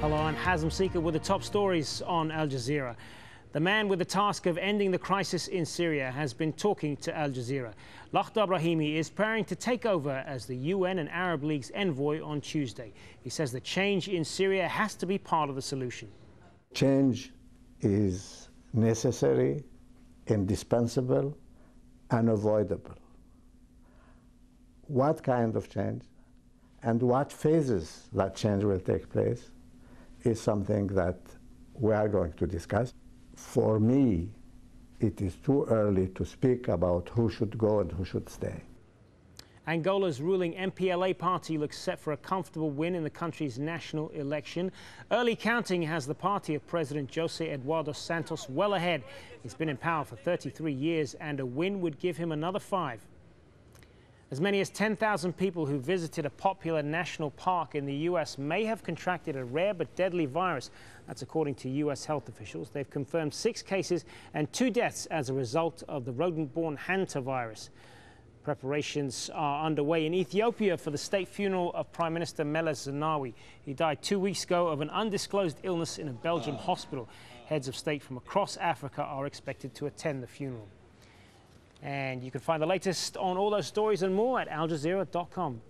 Hello, I'm Hazem Sika with the top stories on Al Jazeera. The man with the task of ending the crisis in Syria has been talking to Al Jazeera. Lakhdar Brahimi is preparing to take over as the UN and Arab League's envoy on Tuesday. He says the change in Syria has to be part of the solution. Change is necessary, indispensable, unavoidable. What kind of change and what phases that change will take place is something that we are going to discuss. For me, it is too early to speak about who should go and who should stay. Angola's ruling MPLA party looks set for a comfortable win in the country's national election. Early counting has the party of President Jose Eduardo Santos well ahead. He's been in power for 33 years, and a win would give him another five. As many as 10,000 people who visited a popular national park in the U.S. may have contracted a rare but deadly virus. That's according to U.S. health officials. They've confirmed six cases and two deaths as a result of the rodent-borne hantavirus. Preparations are underway in Ethiopia for the state funeral of Prime Minister Meles Zenawi. He died two weeks ago of an undisclosed illness in a Belgian hospital. Heads of state from across Africa are expected to attend the funeral. And you can find the latest on all those stories and more at aljazeera.com.